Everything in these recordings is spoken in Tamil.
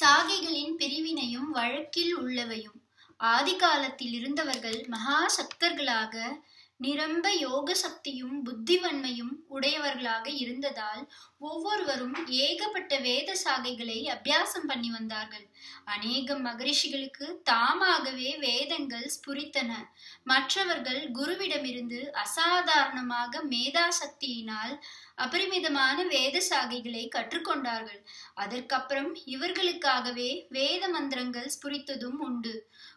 சாகிகளின் பிரிவினையும் வழக்கில் உள்ளவையும். ஆதி காலத்தில் இருந்தவர்கள் மகா சக்தர்களாக நிரம்ப யோக சக்தியும் புத்திவன்மையும் உடையவர்களாக இருந்ததால் ஒவ்வொருவரும் ஏகப்பட்ட வேத சாகைகளை அபியாசம் பண்ணி வந்தார்கள். அநேகம் மகரிஷிகளுக்கு தாமாகவே வேதங்கள் ஸ்புரித்தன. மற்றவர்கள் குருவிடமிருந்து அசாதாரணமாக மேதா சக்தியினால் அபரிமிதமான வேத சாகைகளை கற்றுக்கொண்டார்கள். அதற்கப்புறம் இவர்களுக்காகவே வேத மந்திரங்கள் ஸ்புரித்ததும் உண்டு.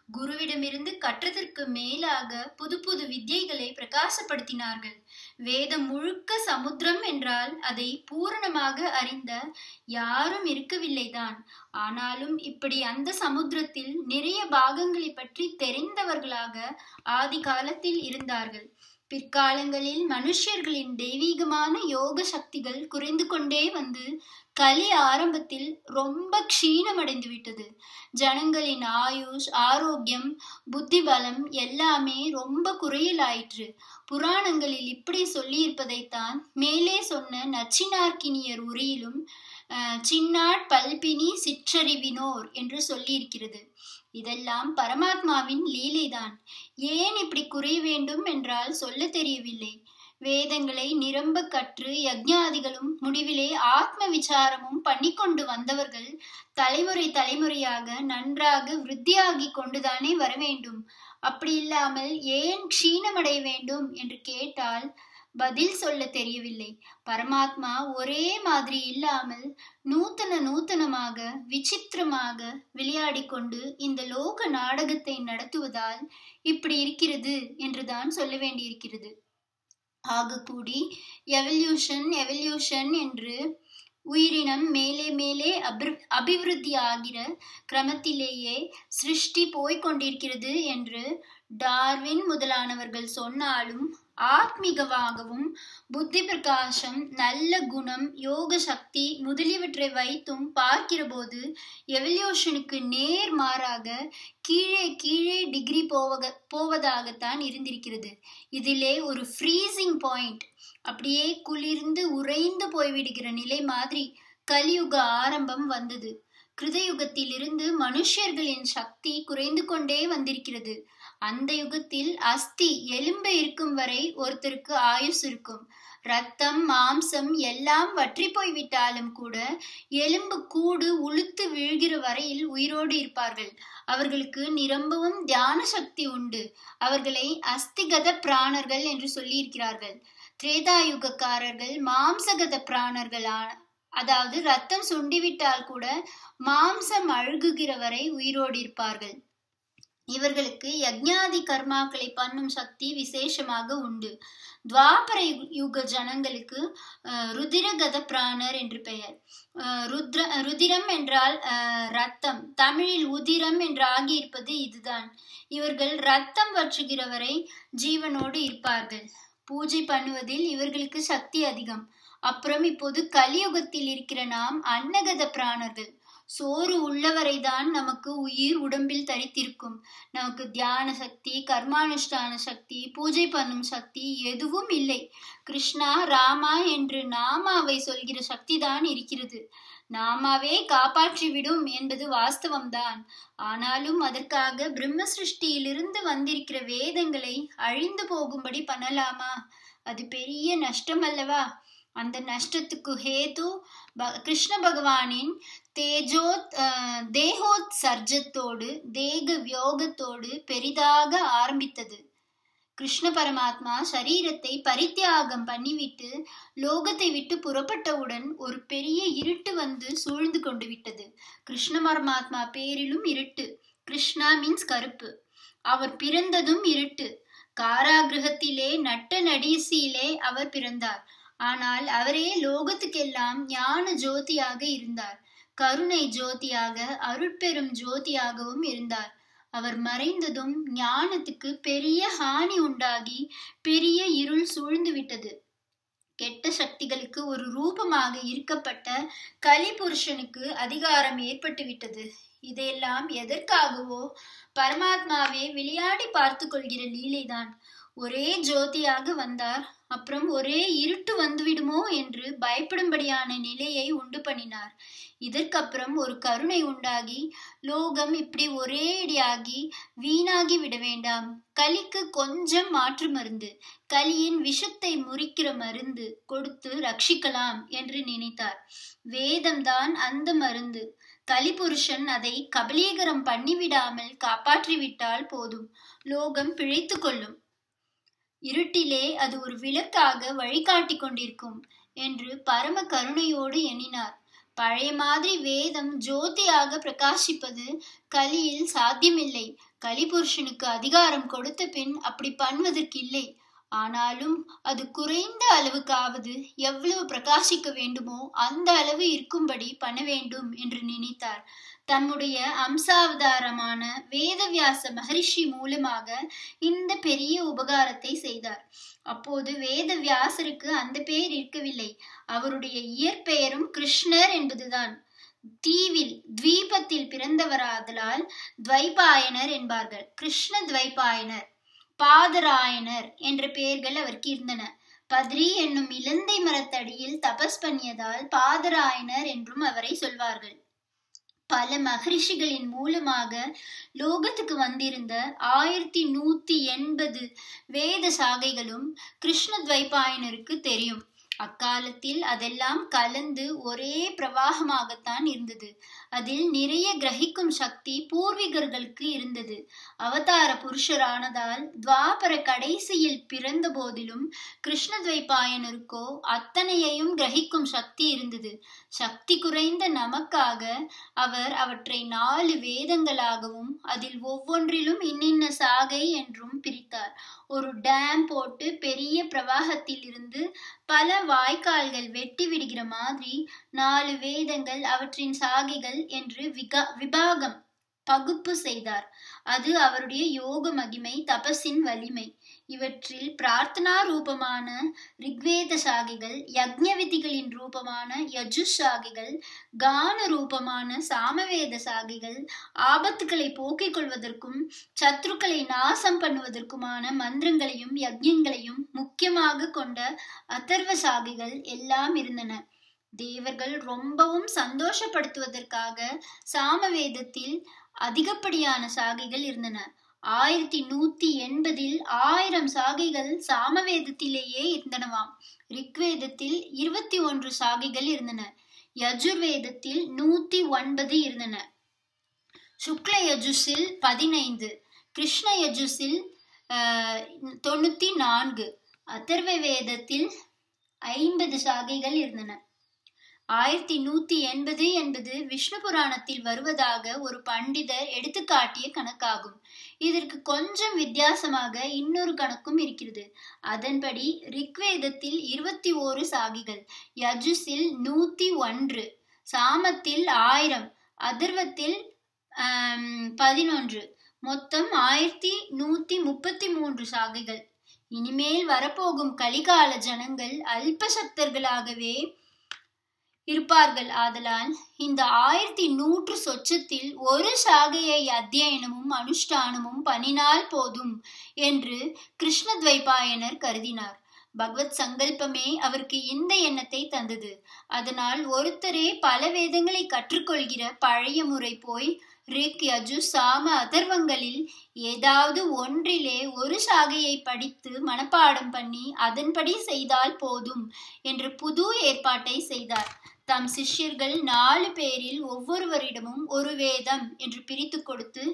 குருவிடமிருந்து கற்றதற்கு மேலாக புது புது வித்தியைகளை பிரகாசப்படுத்தினார்கள். வேதம் முழுக்க சமுத்திரம் என்றால் அதை பூரணமாக அறிந்த யாரும் இருக்கவில்லைதான். ஆனாலும் இப்படி அந்த சமுத்திரத்தில் நிறைய பாகங்களை பற்றி தெரிந்தவர்களாக ஆதி காலத்தில் இருந்தார்கள். பிற்காலங்களில் மனுஷர்களின் தெய்வீகமான யோக சக்திகள் குறைந்து கொண்டே வந்து கலி ஆரம்பத்தில் ரொம்ப க்ஷீணமடைந்து விட்டது. ஜனங்களின் ஆயுஷ் ஆரோக்கியம் புத்தி பலம் எல்லாமே ரொம்ப குறையலாயிற்று. புராணங்களில் இப்படி சொல்லியிருப்பதைத்தான் மேலே சொன்ன நச்சினார்க்கினியர் உரையிலும் சின்னாட் பல்பினி சிற்றறிவினோர் என்று சொல்லியிருக்கிறது. இதெல்லாம் பரமாத்மாவின் லீலைதான். ஏன் இப்படி குறைய வேண்டும் என்றால் சொல்ல தெரியவில்லை. வேதங்களை நிரம்ப கற்று யஜ்ஞாதிகளும் முடிவிலே ஆத்ம விசாரமும் பண்ணிக்கொண்டு வந்தவர்கள் தலைமுறை தலைமுறையாக நன்றாக விருத்தியாகி கொண்டுதானே வர வேண்டும் அப்படி இல்லாமல் ஏன் க்ஷீணமடைய வேண்டும் என்று கேட்டால் பதில் சொல்ல தெரியவில்லை. பரமாத்மா ஒரே மாதிரி இல்லாமல் நூத்தன நூத்தனமாக விசித்திரமாக விளையாடி கொண்டு இந்த லோக நாடகத்தை நடத்துவதால் இப்படி இருக்கிறது என்றுதான் சொல்ல வேண்டியிருக்கிறது. ஆகக்கூடி எவல்யூஷன் எவல்யூஷன் என்று உயிரினம் மேலே மேலே அபி அபிவிருத்தி ஆகிற கிரமத்திலேயே சிருஷ்டி போய்கொண்டிருக்கிறது என்று டார்வின் முதலானவர்கள் சொன்னாலும் ஆத்மீகமாகவும் புத்தி பிரகாசம் நல்ல குணம் யோக சக்தி முதலியவற்றை வைத்தும் பார்க்கிற போது எவல்யூஷனுக்கு நேர் மாறாக கீழே கீழே டிகிரி போவக போவதாகத்தான் இருந்திருக்கிறது. இதிலே ஒரு ஃப்ரீசிங் பாயிண்ட் அப்படியே குளிர்ந்து உறைந்து போய்விடுகிற நிலை மாதிரி கலியுக ஆரம்பம் வந்தது. கிருதயுகத்திலிருந்து மனுஷர்களின் சக்தி குறைந்து கொண்டே வந்திருக்கிறது. அந்த யுகத்தில் அஸ்தி எலும்பு இருக்கும் வரை ஒருத்தருக்கு ஆயுஸ் இருக்கும். ரத்தம் மாம்சம் எல்லாம் வற்றி போய்விட்டாலும் கூட எலும்பு கூடு உளுத்து விழுகிற வரையில் உயிரோடு இருப்பார்கள். அவர்களுக்கு நிரம்பவும் தியான சக்தி உண்டு. அவர்களை அஸ்திகத பிராணர்கள் என்று சொல்லியிருக்கிறார்கள். திரேதாயுகக்காரர்கள் மாம்சகத பிராணர்கள் அதாவது ரத்தம் சுண்டிவிட்டால் கூட மாம்சம் அழுகுகிற வரை உயிரோடு இருப்பார்கள். இவர்களுக்கு யஜ்ஞாதி கர்மாக்களை பண்ணும் சக்தி விசேஷமாக உண்டு. துவாபர யுக ஜனங்களுக்கு ருதிரகத பிராணர் என்று பெயர். ருத்ர ருதிரம் என்றால் ரத்தம் தமிழில் உதிரம் என்று ஆகியிருப்பது இதுதான். இவர்கள் ரத்தம் வற்றுகிற வரை ஜீவனோடு இருப்பார்கள். பூஜை பண்ணுவதில் இவர்களுக்கு சக்தி அதிகம். அப்புறம் இப்போது கலியுகத்தில் இருக்கிற நாம் அன்னகத பிராணர்கள். சோறு உள்ளவரைதான் நமக்கு உயிர் உடம்பில் தரித்திருக்கும். நமக்கு தியான சக்தி கர்மானுஷ்டான சக்தி பூஜை பண்ணும் சக்தி எதுவும் இல்லை. கிருஷ்ணா ராமா என்று நாமாவை சொல்கிற சக்தி தான் இருக்கிறது. நாமாவே காப்பாற்றிவிடும் என்பது வாஸ்தவம்தான். ஆனாலும் அதற்காக பிரம்ம சிருஷ்டியிலிருந்து வந்திருக்கிற வேதங்களை அழிந்து போகும்படி பண்ணலாமா? அது பெரிய நஷ்டம் அல்லவா அந்த நஷ்டத்துக்கு ஹேது கிருஷ்ண பகவானின் தேஜோ தேகோத் சர்ஜத்தோடு தேக வியோகத்தோடு பெரிதாக ஆரம்பித்தது. கிருஷ்ண பரமாத்மா சரீரத்தை பரித்தியாகம் பண்ணிவிட்டு லோகத்தை விட்டு புறப்பட்டவுடன் ஒரு பெரிய இருட்டு வந்து சூழ்ந்து கொண்டு விட்டது. கிருஷ்ண பரமாத்மா பேரிலும் இருட்டு. கிருஷ்ணா மீன்ஸ் கருப்பு. அவர் பிறந்ததும் இருட்டு. காராகிரகத்திலே நட்ட நடிசியிலே அவர் பிறந்தார். ஆனால் அவரே லோகத்துக்கெல்லாம் ஞான ஜோதியாக இருந்தார். கருணை ஜோதியாக அருட்பெரும் ஜோதியாகவும் இருந்தார். அவர் மறைந்ததும் ஞானத்துக்கு பெரிய ஹானி உண்டாகி பெரிய இருள் சூழ்ந்து விட்டது கெட்ட சக்திகளுக்கு ஒரு ரூபமாக இருக்கப்பட்ட கலிபுருஷனுக்கு அதிகாரம் ஏற்பட்டு விட்டது இதையெல்லாம் எதற்காகவோ பரமாத்மாவே விளையாடி பார்த்து கொள்கிற லீலைதான். ஒரே ஜோதியாக வந்தார். அப்புறம் ஒரே இருட்டு வந்துவிடுமோ என்று பயப்படும்படியான நிலையை உண்டு பண்ணினார். இதற்கப்புறம் ஒரு கருணை உண்டாகி லோகம் இப்படி ஒரேடியாகி வீணாகி விட வேண்டாம். கலிக்கு கொஞ்சம் மாற்று மருந்து. கலியின் விஷத்தை முறிக்கிற மருந்து கொடுத்து ரட்சிக்கலாம் என்று நினைத்தார். வேதம்தான் அந்த மருந்து. கலிபுருஷன் அதை கபலீகரம் பண்ணிவிடாமல் காப்பாற்றிவிட்டால் போதும். லோகம் பிழைத்து கொள்ளும். இருட்டிலே அது ஒரு விளக்காக வழிகாட்டி கொண்டிருக்கும் என்று பரம கருணையோடு எண்ணினார். பழைய மாதிரி வேதம் ஜோதியாக பிரகாசிப்பது கலியில் சாத்தியமில்லை. கலிபுருஷனுக்கு அதிகாரம் கொடுத்த பின் அப்படி பண்ணுவதற்கில்லை. ஆனாலும் அது குறைந்த அளவுக்காவது எவ்வளவு பிரகாசிக்க வேண்டுமோ அந்த அளவு இருக்கும்படி பண்ண வேண்டும் என்று நினைத்தார். தம்முடைய அம்சாவதாரமான வேதவியாச மகரிஷி மூலமாக இந்த பெரிய உபகாரத்தை செய்தார். அப்போது வேதவியாசருக்கு அந்த பெயர் இருக்கவில்லை. அவருடைய இயற்பெயரும் கிருஷ்ணர் என்பதுதான். தீவில் துவீபத்தில் பிறந்தவராதலால் துவைபாயனர் என்பார்கள். கிருஷ்ண துவைபாயனர் பாதராயனர் என்ற பெயர்கள் அவருக்கு இருந்தன. பத்ரி என்னும் இலந்தை மரத்தடியில் தபஸ் பண்ணியதால் பாதராயனர் என்றும் அவரை சொல்வார்கள். பல மகரிஷிகளின் மூலமாக லோகத்துக்கு வந்திருந்த ஆயிரத்தி நூத்தி எண்பது வேத சாகைகளும் கிருஷ்ண துவைபாயனருக்கு தெரியும். அக்காலத்தில் அதெல்லாம் கலந்து ஒரே பிரவாகமாகத்தான் இருந்தது. அதில் நிறைய கிரகிக்கும் சக்தி பூர்வீகர்களுக்கு இருந்தது. அவதார புருஷரானதால் துவாபர கடைசியில் பிறந்த போதிலும் கிருஷ்ணத்வைபாயனருக்கோ அத்தனையையும் கிரகிக்கும் சக்தி இருந்தது. சக்தி குறைந்த நமக்காக அவர் அவற்றை நாலு வேதங்களாகவும் அதில் ஒவ்வொன்றிலும் இன்னின்ன சாகை என்றும் பிரித்தார். ஒரு டேம் போட்டு பெரிய பிரவாகத்தில் இருந்து பல வாய்க்கால்கள் வெட்டி விடுகிற மாதிரி நாலு வேதங்கள் அவற்றின் சாகைகள் என்று விகா விபாகம் பகுப்பு செய்தார். அது அவருடைய யோக மகிமை தபஸின் வலிமை. இவற்றில் பிரார்த்தனா ரூபமான ரிக்வேத சாகிகள் யக்ஞ விதிகளின் ரூபமான யஜுஷ் சாகிகள் கான ரூபமான சாமவேத சாகிகள் ஆபத்துக்களை போக்கிக் கொள்வதற்கும் சத்ருக்களை நாசம் பண்ணுவதற்குமான மந்திரங்களையும் யஜ்யங்களையும் முக்கியமாக கொண்ட அதர்வ சாகிகள் எல்லாம் இருந்தன. தேவர்கள் ரொம்பவும் சந்தோஷப்படுத்துவதற்காக சாமவேதத்தில் அதிகப்படியான சாகைகள் இருந்தன. ஆயிரத்தி நூத்தி எண்பதில் ஆயிரம் சாகைகள் சாமவேதத்திலேயே இருந்தனவாம். ரிக்வேதத்தில் இருபத்தி ஒன்று சாகைகள் இருந்தன. யஜுர்வேதத்தில் நூத்தி ஒன்பது இருந்தன. சுக்ல யஜுஸில் பதினைந்து கிருஷ்ண யஜுஸில் தொண்ணூத்தி நான்கு அதர்வ வேதத்தில் ஐம்பது சாகைகள் இருந்தன. ஆயிரத்தி நூத்தி எண்பது என்பது விஷ்ணு புராணத்தில் வருவதாக ஒரு பண்டிதர் எடுத்துக்காட்டிய கணக்காகும். இதற்கு கொஞ்சம் வித்தியாசமாக இன்னொரு கணக்கும் இருக்கிறது. அதன்படி ரிக்வேதத்தில் இருபத்தி ஓரு சாகிகள் யஜுஸில் நூத்தி ஒன்று சாமத்தில் ஆயிரம் அதர்வத்தில் பதினொன்று மொத்தம் ஆயிரத்தி நூத்தி முப்பத்தி மூன்று சாகைகள். இனிமேல் வரப்போகும் கலிகால ஜனங்கள் அல்பசக்தர்களாகவே இருப்பார்கள். ஆதலால் இந்த ஆயிரத்தி நூற்று சொச்சத்தில் ஒரு சாகையை அத்தியனமும் அனுஷ்டானமும் பண்ணினால் போதும் என்று கிருஷ்ணத்வைபாயனர் கருதினார். பகவத் சங்கல்பமே அவருக்கு இந்த எண்ணத்தை தந்தது. அதனால் ஒருத்தரே பல வேதங்களை கற்றுக்கொள்கிற பழைய முறை போய் ரிக் யஜு சாம அதர்வங்களில் ஏதாவது ஒன்றிலே ஒரு சாகையை படித்து மனப்பாடம் பண்ணி அதன்படி செய்தால் போதும் என்று புது ஏற்பாட்டை செய்தார். தம் சிஷ்யர்கள் நாலு பேரில் ஒவ்வொருவரிடமும் ஒரு வேதம் என்று பிரித்து கொடுத்து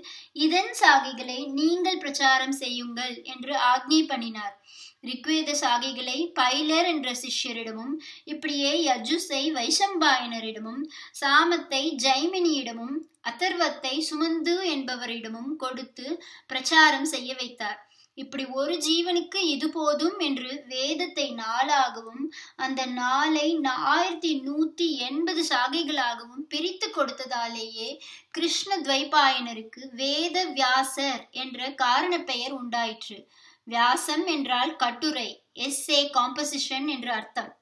இதன் சாகைகளை நீங்கள் பிரச்சாரம் செய்யுங்கள் என்று ஆக்ஞை பண்ணினார். ரிக்வேத சாகைகளை பைலர் என்ற சிஷ்யரிடமும் இப்படியே யஜுஸை வைசம்பாயனரிடமும் சாமத்தை ஜெய்மினியிடமும் அதர்வத்தை சுமந்து என்பவரிடமும் கொடுத்து பிரச்சாரம் செய்ய வைத்தார். இப்படி ஒரு ஜீவனுக்கு இது போதும் என்று வேதத்தை நாளாகவும் அந்த நாளை ஆயிரத்தி நூத்தி எண்பது சாகைகளாகவும் பிரித்து கொடுத்ததாலேயே கிருஷ்ண துவைபாயனருக்கு வேத வியாசர் என்ற காரண பெயர் உண்டாயிற்று. வியாசம் என்றால் கட்டுரை எஸ் ஏ காம்போசிஷன் என்று அர்த்தம்.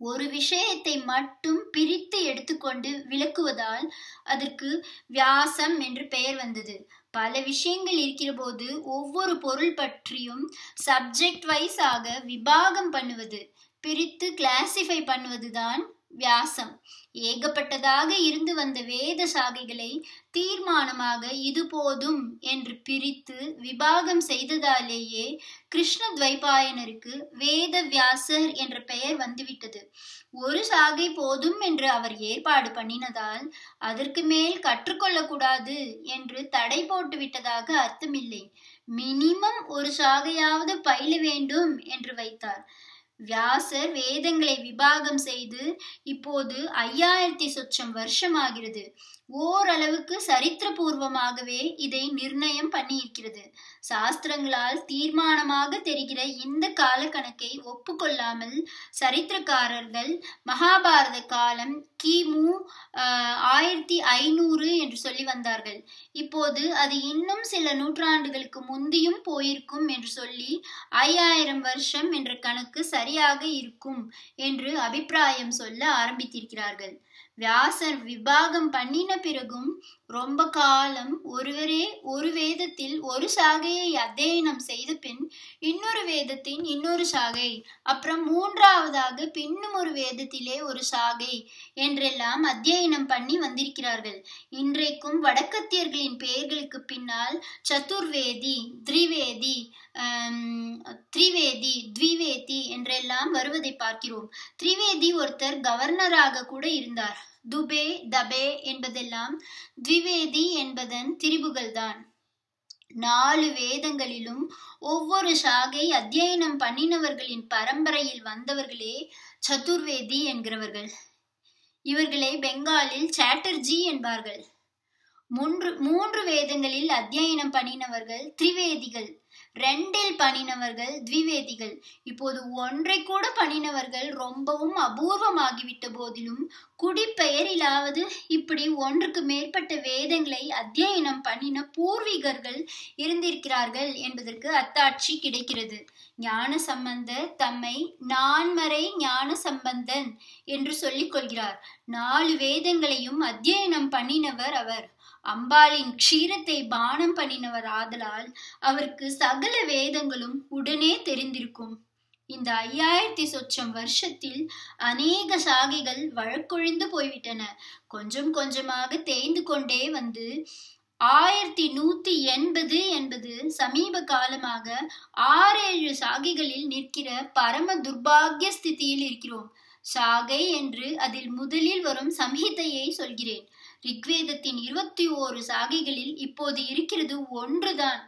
ஒரு விஷயத்தை மட்டும் பிரித்து எடுத்துக்கொண்டு விளக்குவதால் அதற்கு வியாசம் என்று பெயர் வந்தது. பல விஷயங்கள் இருக்கிற போது ஒவ்வொரு பொருள் பற்றியும் சப்ஜெக்ட் வைஸ் ஆக விபாகம் பண்ணுவது பிரித்து கிளாசிஃபை பண்ணுவதுதான் வியாசம். ஏகப்பட்டதாக இருந்து வந்த வேத சாகைகளை தீர்மானமாக இது போதும் என்று பிரித்து விபாகம் செய்ததாலேயே கிருஷ்ண துவைபாயனருக்கு வேத வியாசர் என்ற பெயர் வந்துவிட்டது. ஒரு சாகை போதும் என்று அவர் ஏற்பாடு பண்ணினதால் அதற்கு மேல் கற்றுக்கொள்ளக்கூடாது என்று தடை போட்டு விட்டதாக அர்த்தமில்லை. மினிமம் ஒரு சாகையாவது பயில வேண்டும் என்று வைத்தார். வியாசர் வேதங்களை விபாகம் செய்து இப்போது ஐயாயிரத்தி சொச்சம் வருஷம் ஆகிறது ஓரளவுக்கு சரித்திரபூர்வமாகவே இதை நிர்ணயம் பண்ணியிருக்கிறது. சாஸ்திரங்களால் தீர்மானமாக தெரிகிற இந்த கால கணக்கை ஒப்புக்கொள்ளாமல் சரித்திரக்காரர்கள் மகாபாரத காலம் கிமு ஆயிரத்தி ஐநூறு என்று சொல்லி வந்தார்கள். இப்போது அது இன்னும் சில நூற்றாண்டுகளுக்கு முந்தியும் போயிருக்கும் என்று சொல்லி ஐயாயிரம் வருஷம் என்ற கணக்கு சரியாக இருக்கும் என்று அபிப்பிராயம் சொல்ல ஆரம்பித்திருக்கிறார்கள். வியாசர் விபாகம் பண்ணின பிறகும் ரொம்ப காலம் ஒருவரே ஒரு வேதத்தில் ஒரு சாகையை அத்தியனம் செய்த பின் இன்னொரு வேதத்தின் இன்னொரு சாகை அப்புறம் மூன்றாவதாக பின்னும் ஒரு வேதத்திலே ஒரு சாகை என்றெல்லாம் அத்தியனம் பண்ணி வந்திருக்கிறார்கள். இன்றைக்கும் வடக்கத்தியர்களின் பெயர்களுக்கு பின்னால் சதுர்வேதி திரிவேதி திரிவேதி த்விவேதி என்றெல்லாம் வருவதை பார்க்கிறோம். திரிவேதி ஒருத்தர் கவர்னராக கூட இருந்தார். துபே தபே என்பதெல்லாம் த்விவேதி என்பதன் திரிபுகள்தான். நாலு வேதங்களிலும் ஒவ்வொரு சாகை அத்தியனம் பண்ணினவர்களின் பரம்பரையில் வந்தவர்களே சதுர்வேதி என்கிறவர்கள். இவர்களை பெங்காலில் சாட்டர்ஜி என்பார்கள். மூன்று மூன்று வேதங்களில் அத்தியனம் பண்ணினவர்கள் திரிவேதிகள். ரெண்டில் பண்ணினவர்கள் த்விவேதிகள். இப்போது ஒன்றை கூட பண்ணினவர்கள் ரொம்பவும் அபூர்வமாகிவிட்ட போதிலும் குடிப்பெயரிலாவது இப்படி ஒன்றுக்கு மேற்பட்ட வேதங்களை அத்தியனம் பண்ணின பூர்வீகர்கள் இருந்திருக்கிறார்கள் என்பதற்கு அத்தாட்சி கிடைக்கிறது. ஞான சம்பந்தர் தம்மை நான்மறை ஞான சம்பந்தன் என்று சொல்லிக் கொள்கிறார். நாலு வேதங்களையும் அத்தியனம் பண்ணினவர் அவர். அம்பாளின் க்ஷீரத்தை பானம் பண்ணினவர் ஆதலால் அவருக்கு சகல வேதங்களும் உடனே தெரிந்திருக்கும். இந்த ஐயாயிரத்தி சொச்சம் வருஷத்தில் அநேக சாகைகள் வழக்கொழிந்து போய்விட்டன. கொஞ்சம் கொஞ்சமாக தேய்ந்து கொண்டே வந்து ஆயிரத்தி நூத்தி எண்பது என்பது சமீப காலமாக ஆறேழு சாகைகளில் நிற்கிற பரம துர்பாகிய ஸ்திதியில் இருக்கிறோம். சாகை என்று அதில் முதலில் வரும் சம்ஹிதையை சொல்கிறேன். ரிக்வேதத்தின் இருபத்தி ஓரு சாகைகளில் இப்போது இருக்கிறது ஒன்றுதான்.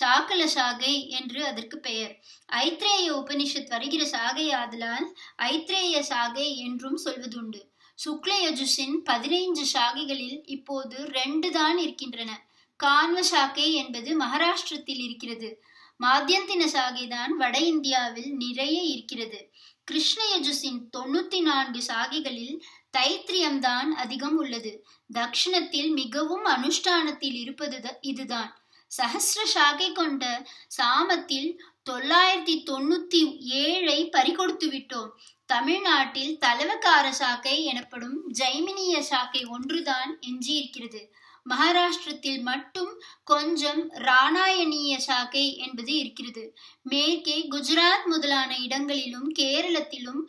சாக்கல சாகை என்று அதற்கு பெயர். ஐத்ரேய உபனிஷத் வருகிற சாகை ஆதலால் ஐத்ரேய சாகை என்றும் சொல்வதுண்டு. சுக்லயஜுஷின் பதினைஞ்சு சாகைகளில் இப்போது ரெண்டு தான் இருக்கின்றன. கான்வ சாகை என்பது மகாராஷ்டிரத்தில் இருக்கிறது. மாத்தியந்தின சாகைதான் வட இந்தியாவில் நிறைய இருக்கிறது. கிருஷ்ணயஜுசின் தொண்ணூத்தி நான்கு சாகைகளில் தைத்திரியம்தான் அதிகம் உள்ளது. தக்ஷணத்தில் மிகவும் அனுஷ்டானத்தில் இருப்பது இதுதான். சஹசிர சாகை கொண்ட சாமத்தில் தொள்ளாயிரத்தி தொண்ணூத்தி ஏழை பறிகொடுத்து விட்டோம். தமிழ்நாட்டில் தலவக்கார சாக்கை எனப்படும் ஜைமினிய சாக்கை ஒன்றுதான் எஞ்சியிருக்கிறது. மகாராஷ்டிரத்தில் மட்டும் கொஞ்சம் ராணாயணிய சாக்கை என்பது இருக்கிறது. மேற்கே குஜராத் முதலான இடங்களிலும் கேரளத்திலும்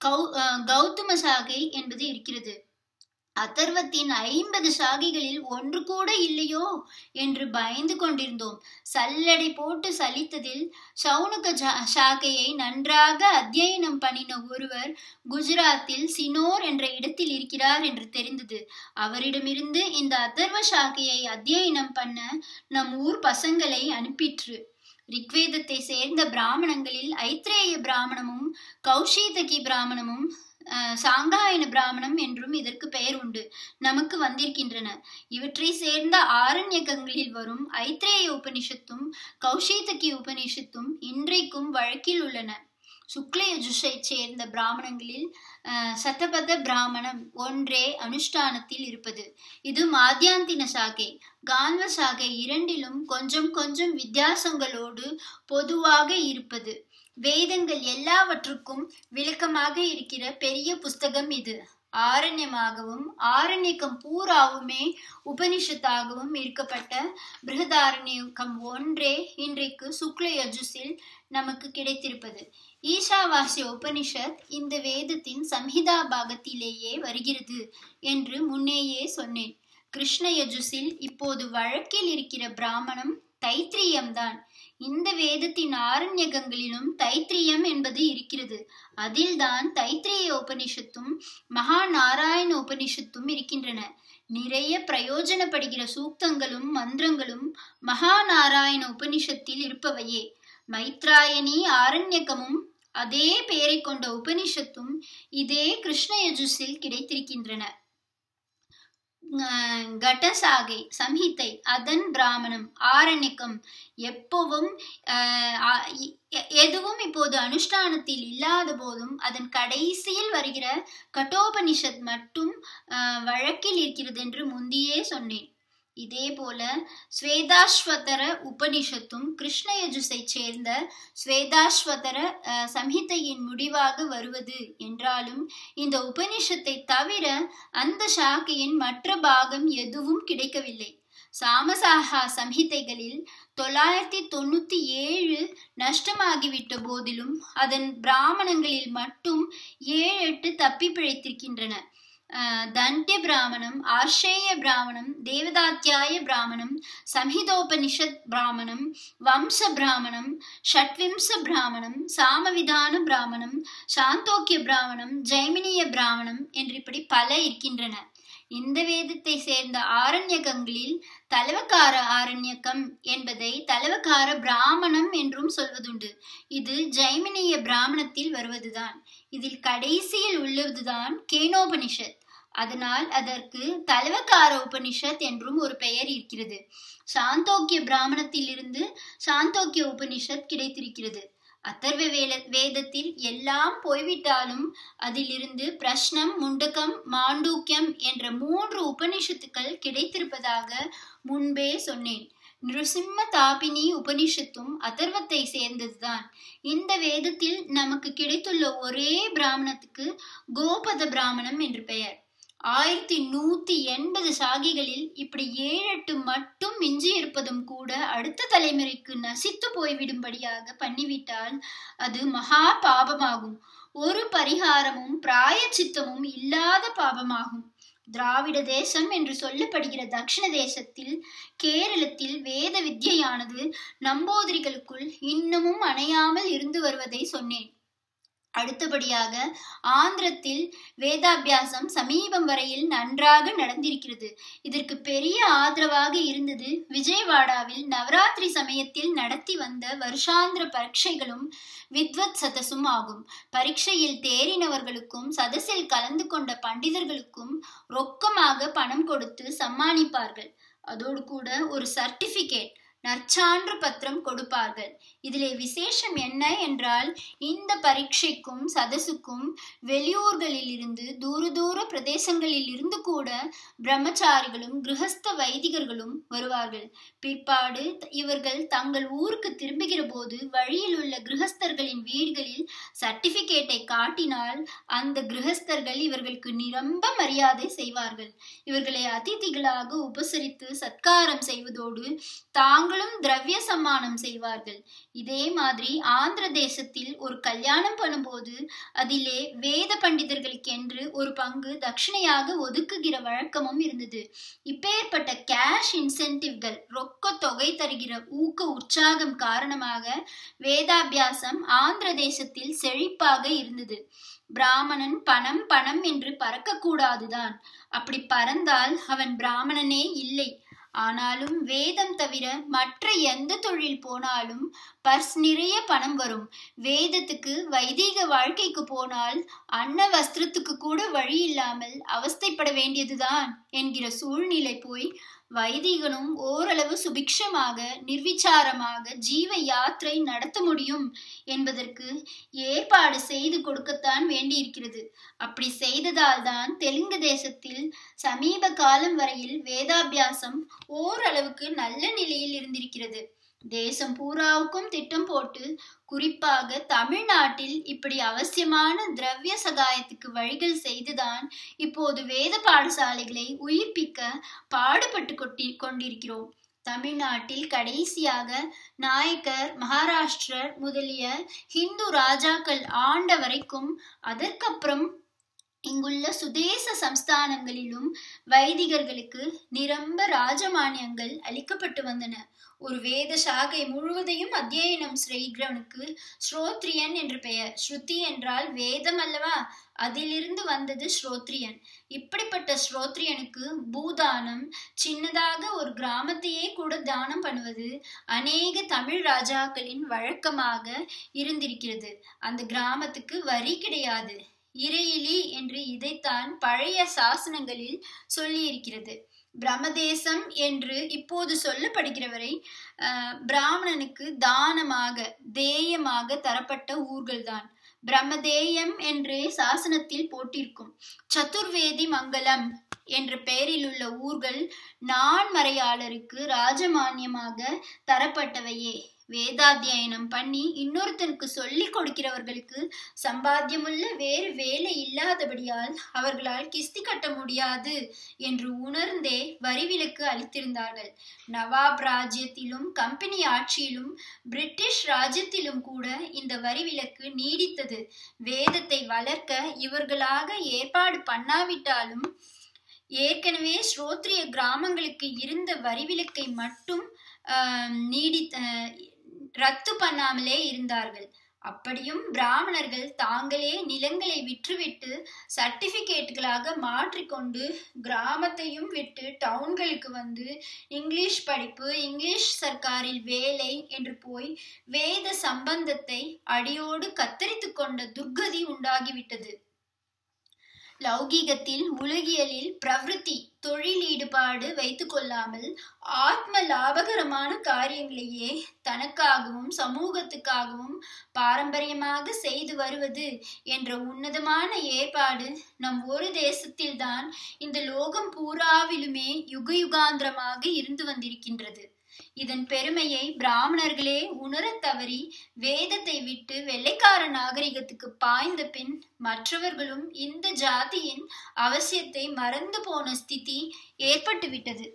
கௌ கௌதம சாகை என்பது இருக்கிறது. அதர்வத்தின் ஐம்பது சாகைகளில் ஒன்று கூட இல்லையோ என்று பயந்து கொண்டிருந்தோம். சல்லடை போட்டு சலித்ததில் சவுனுக சாகையை நன்றாக அத்தியனம் பண்ணின ஒருவர் குஜராத்தில் சினோர் என்ற இடத்தில் இருக்கிறார் என்று தெரிந்தது. அவரிடமிருந்து இந்த அதர்வ சாகையை அத்தியனம் பண்ண நம் ஊர் பசங்களை அனுப்பிற்று. ரிக்வேதத்தை சேர்ந்த பிராமணங்களில் ஐத்ரேய பிராமணமும் கௌஷீதகி பிராமணமும் சாங்காயன பிராமணம் என்றும் இதற்கு பெயர் உண்டு. நமக்கு வந்திருக்கின்றன. இவற்றை சேர்ந்த ஆரண்யகங்களில் வரும் ஐத்ரேய உபனிஷத்தும் கௌஷீதகி உபனிஷத்தும் இன்றைக்கும் வழக்கில் உள்ளன. சுக்லயஜுஷை சேர்ந்த பிராமணங்களில் சதபத பிராமணம் ஒன்றே அனுஷ்டானத்தில் இருப்பது. இது மாத்தியாந்தின சாகை. கான்வ சாகை இரண்டிலும் கொஞ்சம் கொஞ்சம் வித்தியாசங்களோடு பொதுவாக இருப்பது. வேதங்கள் எல்லாவற்றுக்கும் விளக்கமாக இருக்கிற பெரிய புஸ்தகம் இது. ஆரண்யமாகவும் ஆரண்யக்கம் பூராவுமே உபனிஷத்தாகவும் இருக்கப்பட்ட பிருகதாரண்யக்கம் ஒன்றே இன்றைக்கு சுக்ல யஜுஸில் நமக்கு கிடைத்திருப்பது. ஈஷாவாசிய உபனிஷத் இந்த வேதத்தின் சம்ஹிதா பாகத்திலேயே வருகிறது என்று முன்னேயே சொன்னேன். கிருஷ்ண யஜுசில் இப்போது வழக்கில் இருக்கிற பிராமணம் தைத்திரியம்தான். இந்த வேதத்தின் ஆரண்யகங்களிலும் தைத்திரியம் என்பது இருக்கிறது. அதில்தான் தைத்திரிய உபனிஷத்தும் மகா நாராயண உபனிஷத்தும் இருக்கின்றன. நிறைய பிரயோஜனப்படுகிற சூக்தங்களும் மந்திரங்களும் மகா நாராயண உபனிஷத்தில் இருப்பவையே. மைத்ராயணி ஆரண்யகமும் அதே பெயரை கொண்ட உபனிஷத்தும் இதே கிருஷ்ண யஜுஸில் கிடைத்திருக்கின்றன. கடசாகை சம்ஹிதை அதன் பிராமணம் ஆரண்யக்கம் எப்பவும் எதுவும் இப்போது அனுஷ்டானத்தில் இல்லாத போதும் அதன் கடைசியில் வருகிற கட்டோபனிஷத் மட்டும் வழக்கில் இருக்கிறது என்று முந்தியே சொன்னேன். இதே போல ஸ்வேதாஸ்வதர உபனிஷத்தும் கிருஷ்ணயஜுஸை சேர்ந்த ஸ்வேதாஸ்வதர சம்ஹிதையின் முடிவாக வருவது என்றாலும் இந்த உபனிஷத்தை தவிர அந்த சாக்கையின் மற்ற பாகம் எதுவும் கிடைக்கவில்லை. சாமசாகா சம்ஹிதைகளில் தொள்ளாயிரத்தி தொண்ணூத்தி ஏழு நஷ்டமாகிவிட்ட போதிலும் அதன் பிராமணங்களில் மட்டும் ஏழு எட்டு தப்பி பிழைத்திருக்கின்றன. தண்டிய பிராமணம் ஆர்ஷேய பிராமணம் தேவதாத்தியாய பிராமணம் சம்ஹிதோபனிஷத் பிராமணம் வம்ச பிராமணம் ஷட்விம்ச பிராமணம் சாமவிதான பிராமணம் சாந்தோக்கிய பிராமணம் ஜெய்மினிய பிராமணம் என்று இப்படி பல இருக்கின்றன இந்த வேதத்தை சேர்ந்த ஆரண்யகங்களில் தலவக்கார ஆரண்யக்கம் என்பதை தலவக்கார பிராமணம் என்றும் சொல்வதுண்டு இது ஜெய்மினிய பிராமணத்தில் வருவதுதான் இதில் கடைசியில் உள்ளதுதான் கேனோபனிஷத். அதனால் அதற்கு தலவக்கார உபனிஷத் என்றும் ஒரு பெயர் இருக்கிறது. சாந்தோக்கிய பிராமணத்திலிருந்து சாந்தோக்கிய உபனிஷத் கிடைத்திருக்கிறது. அத்தர்வ வேல வேதத்தில் எல்லாம் போய்விட்டாலும் அதிலிருந்து பிரஷ்னம் முண்டகம் மாண்டூக்கியம் என்ற மூன்று உபனிஷத்துக்கள் கிடைத்திருப்பதாக முன்பே சொன்னேன். நிருசிம்ம தாபினி உபனிஷத்தும் அதர்வத்தை சேர்ந்ததுதான். இந்த வேதத்தில் நமக்கு கிடைத்துள்ள ஒரே பிராமணத்துக்கு கோபத பிராமணம் என்று பெயர். ஆயிரத்தி நூத்தி எண்பது சாகிகளில் இப்படி ஏழெட்டு மட்டும் மிஞ்சி இருப்பதும் கூட அடுத்த தலைமுறைக்கு நசித்து போய்விடும்படியாக பண்ணிவிட்டால் அது மகா பாபமாகும். ஒரு பரிகாரமும் பிராயச்சித்தமும் இல்லாத பாபமாகும். திராவிட தேசம் என்று சொல்லப்படுகிற தக்ஷண தேசத்தில் கேரளத்தில் வேத வித்யானது நம்போதிரிகளுக்குள் இன்னமும் அணையாமல் இருந்து வருவதை சொன்னேன். அடுத்தபடியாக ஆந்திரத்தில் வேதாபியாசம் சமீபம் வரையில் நன்றாக நடந்திருக்கிறது. இதற்கு பெரிய ஆதரவாக இருந்தது விஜயவாடாவில் நவராத்திரி சமயத்தில் நடத்தி வந்த வருஷாந்திர பரீட்சைகளும் வித்வத் சதசும் ஆகும். பரீட்சையில் தேறினவர்களுக்கும் சதசில் கலந்து கொண்ட பண்டிதர்களுக்கும் ரொக்கமாக பணம் கொடுத்து சம்மானிப்பார்கள். அதோடு கூட ஒரு சர்டிபிகேட் நற்சான்று பத்திரம் கொடுப்பார்கள். இதிலே விசேஷம் என்ன என்றால் இந்த பரீட்சைக்கும் சதசுக்கும் வெளியூர்களில் இருந்து தூர தூர பிரதேசங்களில் இருந்து கூட பிரம்மச்சாரிகளும் கிரகஸ்த வைதிகர்களும் வருவார்கள். பிற்பாடு இவர்கள் தங்கள் ஊருக்கு திரும்புகிற போது வழியில் உள்ள கிரகஸ்தர்களின் வீடுகளில் சர்டிபிகேட்டை காட்டினால் அந்த கிரகஸ்தர்கள் இவர்களுக்கு நிரம்ப மரியாதை செய்வார்கள். இவர்களை அதிதிகளாக உபசரித்து சத்காரம் செய்வதோடு தாங்கள் அவர்களும் திரவிய சம்மானம் செய்வார்கள். இதே மாதிரி ஆந்திர தேசத்தில் ஒரு கல்யாணம் பண்ணும்போது அதிலே வேத பண்டிதர்களுக்கென்று ஒரு பங்கு தட்சிணையாக ஒதுக்குகிற வழக்கமும் இருந்தது. இப்பேற்பட்ட கேஷ் இன்சென்டிவ்கள் ரொக்க தொகை தருகிற ஊக்க உற்சாகம் காரணமாக வேதாபியாசம் ஆந்திர தேசத்தில் செழிப்பாக இருந்தது. பிராமணன் பணம் பணம் என்று பறக்கக்கூடாதுதான். அப்படி பறந்தால் அவன் பிராமணனே இல்லை. ஆனாலும் வேதம் தவிர மற்ற எந்த தொழில் போனாலும் பர்ஸ் நிறைய பணம் வரும். வேதத்துக்கு வைதீக வாழ்க்கைக்கு போனால் அன்ன வஸ்திரத்துக்கு கூட வழி இல்லாமல் அவஸ்தைப்பட வேண்டியதுதான் என்கிற சூழ்நிலை போய் வைதிகனும் ஓரளவு சுபிக்ஷமாக நிர்விச்சாரமாக ஜீவ யாத்திரை நடத்த முடியும் என்பதற்கு ஏற்பாடு செய்து கொடுக்கத்தான் வேண்டியிருக்கிறது. அப்படி செய்ததால் தான் தெலுங்கு தேசத்தில் சமீப காலம் வரையில் வேதாபியாசம் ஓரளவுக்கு நல்ல நிலையில் இருந்திருக்கிறது. தேசம் பூராவுக்கும் திட்டம் போட்டு குறிப்பாக தமிழ்நாட்டில் இப்படி அவசியமான திரவிய சகாயத்துக்கு வழிகள் செய்துதான் இப்போது வேத பாடசாலைகளை உயிர்ப்பிக்க பாடுபட்டு கொட்டி கொண்டிருக்கிறோம். தமிழ்நாட்டில் கடைசியாக நாயக்கர் மகாராஷ்டிரர் முதலிய ஹிந்து ராஜாக்கள் ஆண்ட வரைக்கும் அதற்கப்புறம் இங்குள்ள சுதேச சம்ஸ்தானங்களிலும் வைதிகர்களுக்கு நிரம்ப ராஜமானியங்கள் அளிக்கப்பட்டு வந்தன. ஒரு வேத சாகை முழுவதையும் அத்தியனம் செய்கிறவனுக்கு ஸ்ரோத்ரியன் என்று பெயர். ஸ்ருதி என்றால் வேதம் அல்லவா? அதிலிருந்து வந்தது ஸ்ரோத்ரியன். இப்படிப்பட்ட ஸ்ரோத்ரியனுக்கு பூதானம் சின்னதாக ஒரு கிராமத்தையே கூட தானம் பண்ணுவது அநேக தமிழ் ராஜாக்களின் வழக்கமாக இருந்திருக்கிறது. அந்த கிராமத்துக்கு வரி கிடையாது. இறையிலி என்று இதைத்தான் பழைய சாசனங்களில் சொல்லியிருக்கிறது. பிரம்மதேசம் என்று இப்போது சொல்லப்படுகிறவரை பிராமணனுக்கு தானமாக தேயமாக தரப்பட்ட ஊர்கள்தான். பிரம்மதேயம் என்று சாசனத்தில் போட்டிருக்கும். சதுர்வேதி மங்கலம் என்ற பெயரில் உள்ள ஊர்கள் நான்மறையாளருக்கு ராஜமானியமாக தரப்பட்டவையே. வேதாத்தியனம் பண்ணி இன்னொருத்தனுக்கு சொல்லி கொடுக்கிறவர்களுக்கு சம்பாத்தியமுள்ள வேறு வேலை இல்லாதபடியால் அவர்களால் கிஸ்தி கட்ட முடியாது என்று உணர்ந்தே வரிவிலக்கு அளித்திருந்தார்கள். நவாப் ராஜ்யத்திலும் கம்பெனி ஆட்சியிலும் பிரிட்டிஷ் ராஜ்யத்திலும் கூட இந்த வரிவிலக்கு நீடித்தது. வேதத்தை வளர்க்க இவர்களாக ஏற்பாடு பண்ணாவிட்டாலும் ஏற்கனவே ஸ்ரோத்ரிய கிராமங்களுக்கு இருந்த வரிவிலக்கை மட்டும் நீடித்த ரத்து பண்ணாமலே இருந்தார்கள். அப்படியும் பிராமணர்கள் தாங்களே நிலங்களை விற்றுவிட்டு சர்டிபிகேட்டுகளாக மாற்றிக்கொண்டு கிராமத்தையும் விட்டு டவுன்களுக்கு வந்து இங்கிலீஷ் படிப்பு இங்கிலீஷ் சர்க்காரில் வேலை என்று போய் வேத சம்பந்தத்தை அடியோடு கத்தரித்து கொண்ட துர்கதி உண்டாகிவிட்டது. லௌகீகத்தில் உலகியலில் பிரவருத்தி தொழில் ஈடுபாடு வைத்துக் கொள்ளாமல் ஆத்ம லாபகரமான காரியங்களையே தனக்காகவும் சமூகத்துக்காகவும் பாரம்பரியமாக செய்து வருவது என்ற உன்னதமான ஏற்பாடு நம் ஒரு தேசத்தில்தான் இந்த லோகம் பூராவிலுமே யுக யுகாந்திரமாக இருந்து வந்திருக்கின்றது. இதன் பெருமையை பிராமணர்களே உணரத் தவறி வேதத்தை விட்டு வெள்ளைக்கார நாகரிகத்துக்கு பாய்ந்த பின் மற்றவர்களும் இந்த ஜாதியின் அவசியத்தை மறந்து போன ஸ்திதி ஏற்பட்டுவிட்டது.